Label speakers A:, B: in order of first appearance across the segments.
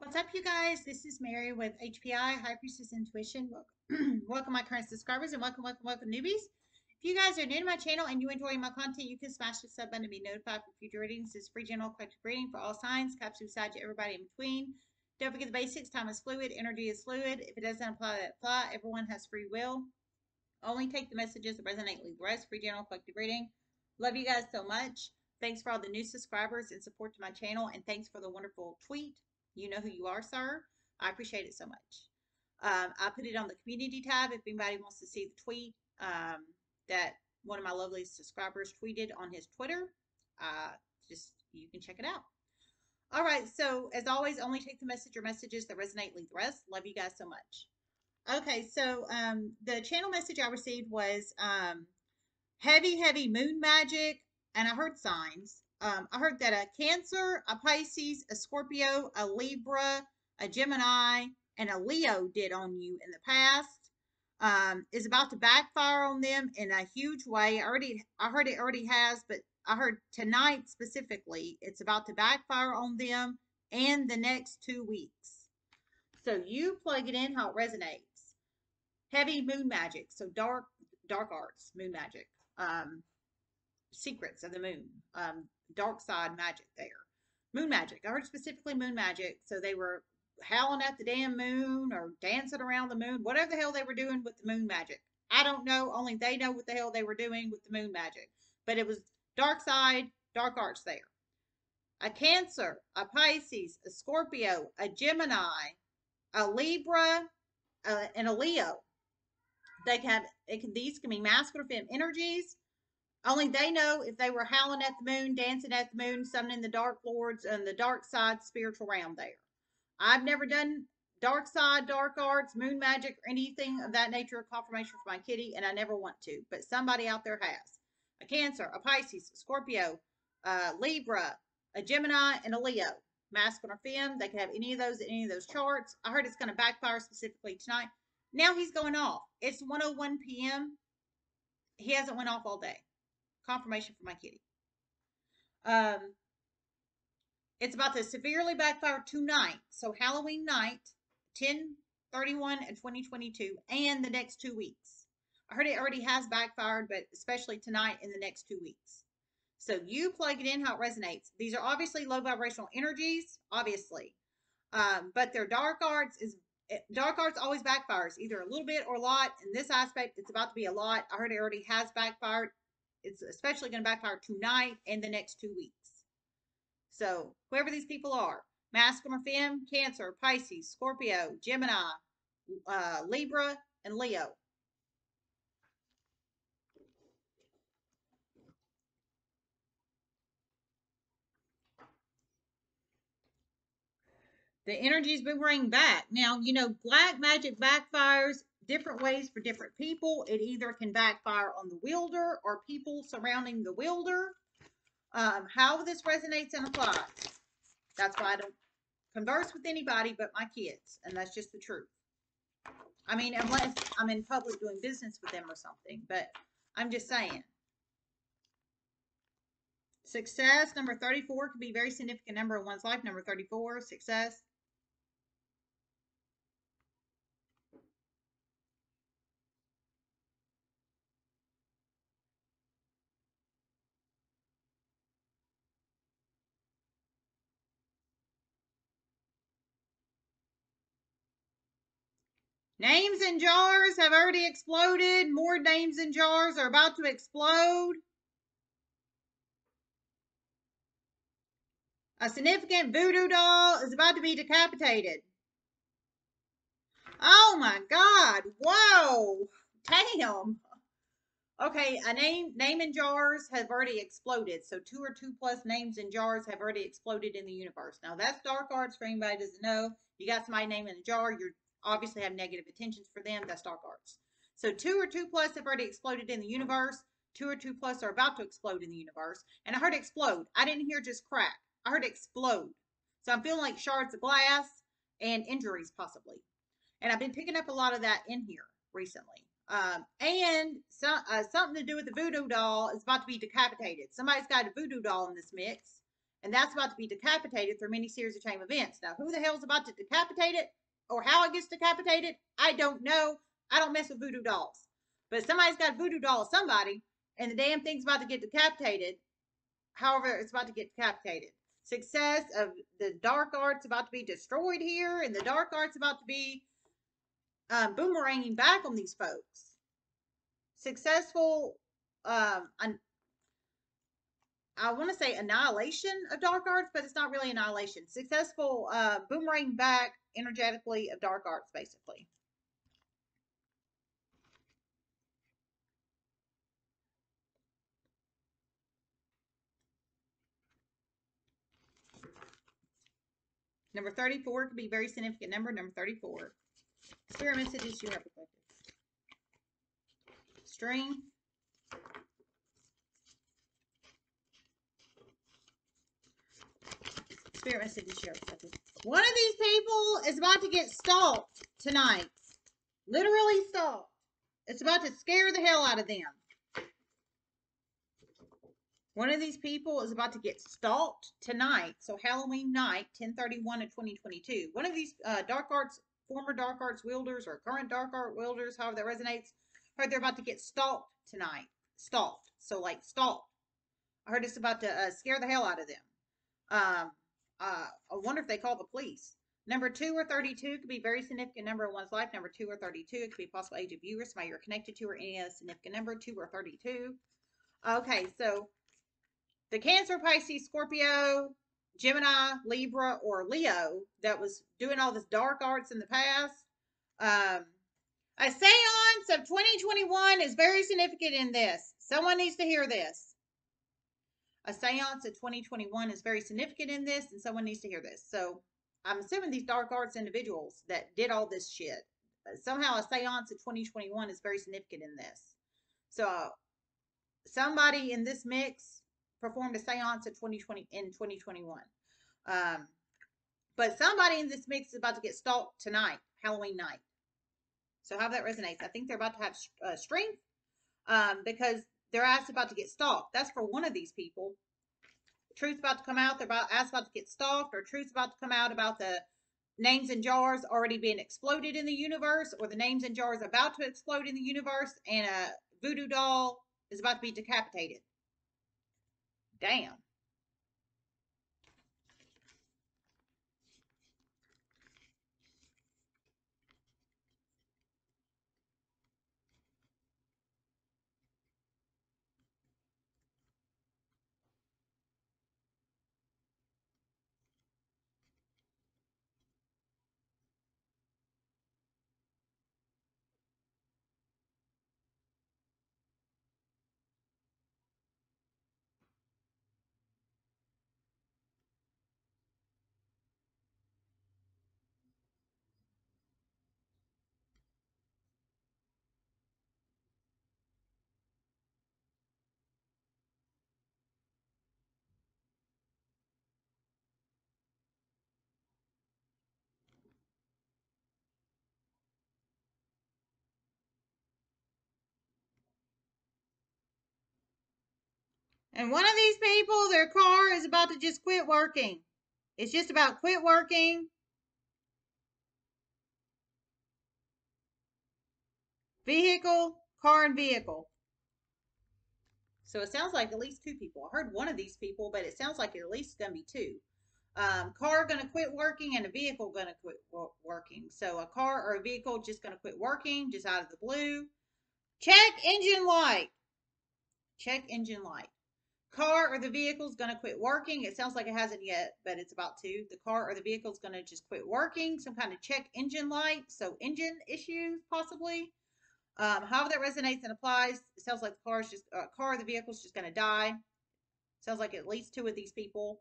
A: What's up, you guys? This is Mary with HPI, High Priestess Intuition. Welcome, my current subscribers and welcome, welcome, welcome newbies. If you guys are new to my channel and you enjoy my content, you can smash the sub button to be notified for future readings. This is free general collective reading for all signs, caps beside you, everybody in between. Don't forget the basics. Time is fluid. Energy is fluid. If it doesn't apply, that apply. Everyone has free will. Only take the messages that resonate. Leave the rest. Free general collective reading. Love you guys so much. Thanks for all the new subscribers and support to my channel. And thanks for the wonderful tweet you know who you are, sir. I appreciate it so much. Um, I put it on the community tab if anybody wants to see the tweet um, that one of my lovely subscribers tweeted on his Twitter. Uh, just you can check it out. All right, so as always, only take the message or messages that resonate, leave the rest. Love you guys so much. Okay, so um, the channel message I received was um, heavy, heavy moon magic, and I heard signs um, I heard that a Cancer, a Pisces, a Scorpio, a Libra, a Gemini, and a Leo did on you in the past. Um, is about to backfire on them in a huge way. I already, I heard it already has, but I heard tonight specifically, it's about to backfire on them and the next two weeks. So you plug it in how it resonates. Heavy moon magic, so dark, dark arts, moon magic. Um, secrets of the moon. Um, dark side magic there. Moon magic. I heard specifically moon magic. So they were howling at the damn moon or dancing around the moon, whatever the hell they were doing with the moon magic. I don't know. Only they know what the hell they were doing with the moon magic. But it was dark side, dark arts there. A Cancer, a Pisces, a Scorpio, a Gemini, a Libra, uh, and a Leo. They can have it can, these can be masculine or feminine energies. Only they know if they were howling at the moon, dancing at the moon, summoning the dark lords and the dark side spiritual realm there. I've never done dark side, dark arts, moon magic, or anything of that nature, confirmation for my kitty, and I never want to. But somebody out there has. A Cancer, a Pisces, a Scorpio, a Libra, a Gemini, and a Leo. Masculine or fem, they can have any of those in any of those charts. I heard it's going to backfire specifically tonight. Now he's going off. It's 101 p.m. He hasn't went off all day confirmation for my kitty. Um, it's about to severely backfire tonight. So Halloween night, 10, 31, and 2022, and the next two weeks. I heard it already has backfired, but especially tonight in the next two weeks. So you plug it in how it resonates. These are obviously low vibrational energies, obviously. Um, but their dark arts is eh, dark arts always backfires, either a little bit or a lot. In this aspect, it's about to be a lot. I heard it already has backfired it's especially going to backfire tonight and the next two weeks. So whoever these people are, masculine or fem, Cancer, Pisces, Scorpio, Gemini, uh, Libra, and Leo. The energies bring back. Now, you know, black magic backfires different ways for different people. It either can backfire on the wielder or people surrounding the wielder. Um, how this resonates and applies. That's why I don't converse with anybody but my kids. And that's just the truth. I mean, unless I'm in public doing business with them or something. But I'm just saying. Success, number 34, could be a very significant number in one's life. Number 34, success. Names in jars have already exploded. More names in jars are about to explode. A significant voodoo doll is about to be decapitated. Oh my God. Whoa. Damn. Okay, a name name in jars have already exploded. So two or two plus names in jars have already exploded in the universe. Now that's dark arts for anybody doesn't know. You got somebody name in a jar, you're obviously have negative intentions for them. That's dark arts. So two or two plus have already exploded in the universe. Two or two plus are about to explode in the universe. And I heard explode. I didn't hear just crack. I heard explode. So I'm feeling like shards of glass and injuries possibly. And I've been picking up a lot of that in here recently. Um, and so, uh, something to do with the voodoo doll is about to be decapitated. Somebody's got a voodoo doll in this mix. And that's about to be decapitated through many series of chain events. Now, who the hell's about to decapitate it or how it gets decapitated? I don't know. I don't mess with voodoo dolls. But somebody's got voodoo doll somebody, and the damn thing's about to get decapitated. However, it's about to get decapitated. Success of the dark arts about to be destroyed here, and the dark arts about to be um, boomeranging back on these folks. Successful, um, I want to say annihilation of dark arts, but it's not really annihilation. Successful uh, boomerang back energetically of dark arts, basically. Number 34 could be a very significant number. Number 34. Spirit messages you have reflected. String. Spirit messages you have reflected. One of these people is about to get stalked tonight. Literally stalked. It's about to scare the hell out of them. One of these people is about to get stalked tonight. So Halloween night, 1031 of 2022. One of these uh, dark arts, former dark arts wielders or current dark art wielders, however that resonates, heard they're about to get stalked tonight. Stalked. So like stalked. I heard it's about to uh, scare the hell out of them. Um, uh, I wonder if they call the police. Number two or 32 could be very significant number in one's life. Number two or 32, it could be possible age of viewer, somebody you're connected to, or any other significant number, two or 32. Okay, so the Cancer, Pisces, Scorpio, Gemini, Libra, or Leo that was doing all this dark arts in the past. Um, a seance of 2021 is very significant in this. Someone needs to hear this. A seance of 2021 is very significant in this, and someone needs to hear this. So I'm assuming these dark arts individuals that did all this shit. Somehow a seance of 2021 is very significant in this. So somebody in this mix performed a seance in 2020 in 2021. Um, but somebody in this mix is about to get stalked tonight, Halloween night. So how that resonates, I think they're about to have uh, strength um, because they're asked about to get stalked. That's for one of these people. Truth's about to come out. They're about asked about to get stalked, or truth's about to come out about the names and jars already being exploded in the universe, or the names and jars about to explode in the universe, and a voodoo doll is about to be decapitated. Damn. And one of these people, their car is about to just quit working. It's just about quit working. Vehicle, car, and vehicle. So it sounds like at least two people. I heard one of these people, but it sounds like at least going to be two. Um, car going to quit working and a vehicle going to quit working. So a car or a vehicle just going to quit working just out of the blue. Check engine light. Check engine light car or the vehicle is going to quit working. It sounds like it hasn't yet, but it's about to. The car or the vehicle is going to just quit working. Some kind of check engine light. So engine issues possibly. Um, however that resonates and applies, it sounds like the car is just uh, car or the vehicle is just going to die. Sounds like at least two of these people.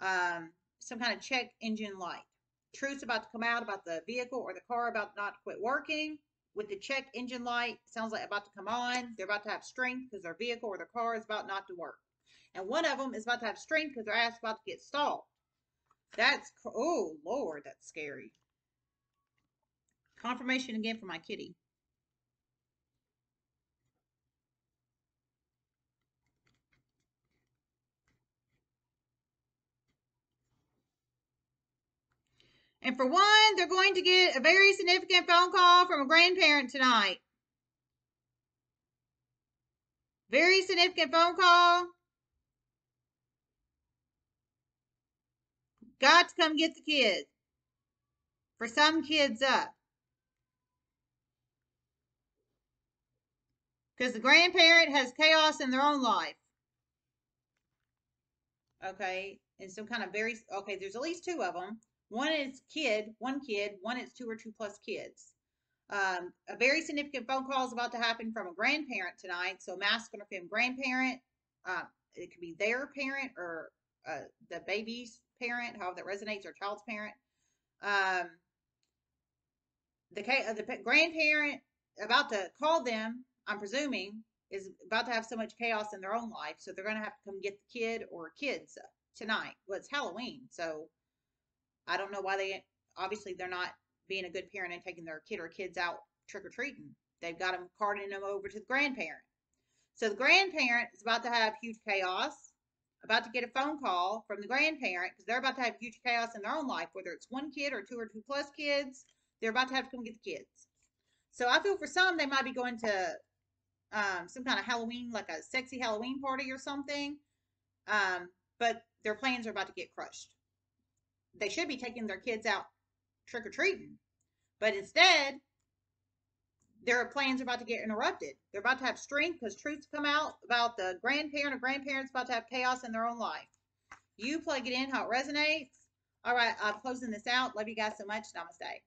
A: Um, some kind of check engine light. Truth's about to come out about the vehicle or the car about not to quit working. With the check engine light, sounds like about to come on. They're about to have strength because their vehicle or their car is about not to work and one of them is about to have strength because their ass about to get stalled. That's, oh lord, that's scary. Confirmation again for my kitty. And for one, they're going to get a very significant phone call from a grandparent tonight. Very significant phone call Got to come get the kids. For some kids up. Because the grandparent has chaos in their own life. Okay. And some kind of very, okay, there's at least two of them. One is kid, one kid, one is two or two plus kids. Um, a very significant phone call is about to happen from a grandparent tonight. So masculine or feminine grandparent. Uh, it could be their parent or uh, the baby's parent, however that resonates, or child's parent. Um, the, uh, the grandparent about to call them, I'm presuming, is about to have so much chaos in their own life. So they're going to have to come get the kid or kids tonight. Well, it's Halloween. So I don't know why they, obviously, they're not being a good parent and taking their kid or kids out trick or treating. They've got them carting them over to the grandparent. So the grandparent is about to have huge chaos, about to get a phone call from the grandparent because they're about to have huge chaos in their own life, whether it's one kid or two or two plus kids. They're about to have to come get the kids. So I feel for some they might be going to um, some kind of Halloween, like a sexy Halloween party or something. Um, but their plans are about to get crushed. They should be taking their kids out trick or treating. But instead, their plans are about to get interrupted. They're about to have strength because truths come out about the grandparent or grandparents about to have chaos in their own life. You plug it in how it resonates. All right, I'm closing this out. Love you guys so much. Namaste.